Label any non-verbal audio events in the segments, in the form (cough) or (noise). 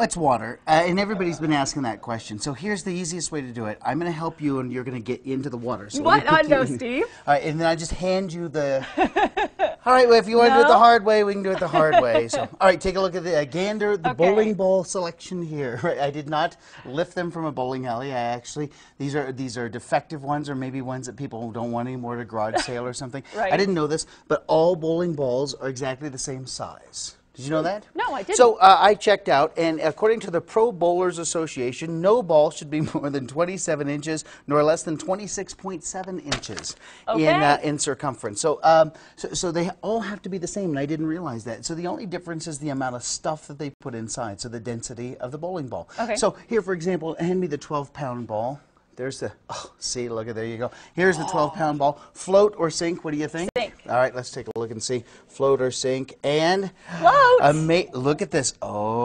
It's water, uh, and everybody's been asking that question. So here's the easiest way to do it. I'm going to help you, and you're going to get into the water. So What? let me put Uh, no, Steve. All right, and then I just hand you the. (laughs) all right, well, if you want to do it the hard way, we can do it the hard way. So, (laughs) all right, take a look at the uh, gander, the Okay. bowling ball selection here. (laughs) Right, I did not lift them from a bowling alley. I actually these are these are defective ones, or maybe ones that people don't want anymore to garage sale or something. Right. I didn't know this, but all bowling balls are exactly the same size. Did you know that? No, I didn't. So uh, I checked out, and according to the Pro Bowlers Association, no ball should be (laughs) more than 27 inches, nor less than 26.7 inches in uh, in circumference. So, um, so, so they all have to be the same, and I didn't realize that. So the only difference is the amount of stuff that they put inside, so the density of the bowling ball. Okay. So here, for example, hand me the 12-pound ball. There's the, oh, see, look at, there you go. Here's the 12-pound ball. Float or sink, what do you think? Sink. All right, let's take a look and see. Float or sink, and Float. Look at this. Oh,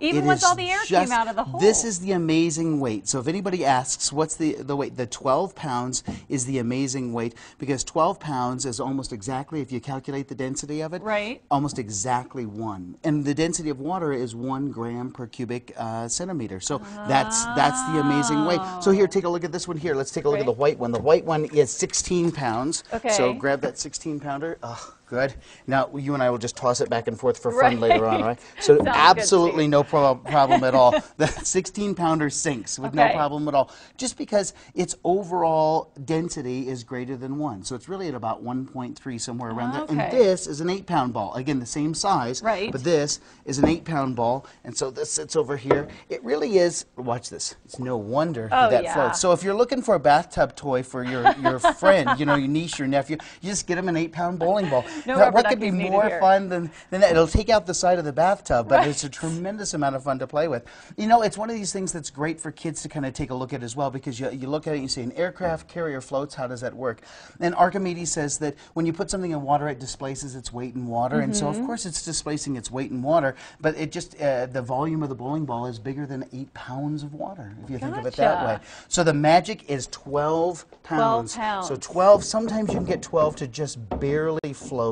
Even once all the air came out of the hole. This is the amazing weight. So if anybody asks, what's the, the weight? The 12 pounds is the amazing weight because 12 pounds is almost exactly, if you calculate the density of it, Right. almost exactly one. And the density of water is one gram per cubic uh, centimeter. So that's that's the amazing weight. So here, take a look at this one here. Let's take a look at the white one. The white one is 16 pounds. Okay. So grab that 16 pounder. Oh, good. Now you and I will just toss it back and forth for fun later on, Right. right? (laughs) So Sounds absolutely no pro- problem at all. The 16 pounder sinks with no problem at all. Just because its overall density is greater than one. So it's really at about 1.3 somewhere around there. And this is an eight pound ball. Again, the same size. Right. But this is an eight pound ball. And so this sits over here. It really is, watch this. It's no wonder Oh, that yeah. floats. So if you're looking for a bathtub toy for your, your (laughs) friend, you know, your niece, your nephew, you just get them an eight pound bowling ball. No rubber what could be more here. fun than, than that? It'll take out the side of the bathtub, but Right. it's a tremendous amount of fun to play with. You know, it's one of these things that's great for kids to kind of take a look at as well because you, you look at it and you see an aircraft carrier floats, how does that work? And Archimedes says that when you put something in water, it displaces its weight in water. And so, Mm-hmm. of course, it's displacing its weight in water, but it just, uh, the volume of the bowling ball is bigger than eight pounds of water, if you think of it that way. So the magic is 12 pounds. So pounds. 12, sometimes you can get 12 to just barely float.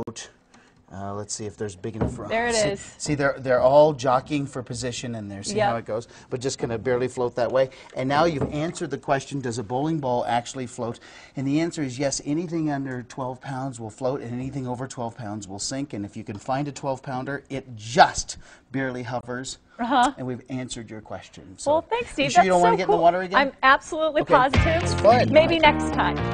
Uh, let's see if there's big enough for There it see, is. See, they're they're all jockeying for position in there. See Yep. how it goes, but just going to barely float that way. And now you've answered the question: Does a bowling ball actually float? And the answer is yes. Anything under 12 pounds will float, and anything over 12 pounds will sink. And if you can find a 12 pounder, it just barely hovers. Uh-huh. And we've answered your question. So Well, thanks, Steve. You sure you don't want so to get in the water again? I'm absolutely Okay. positive. It's fun. Maybe next time.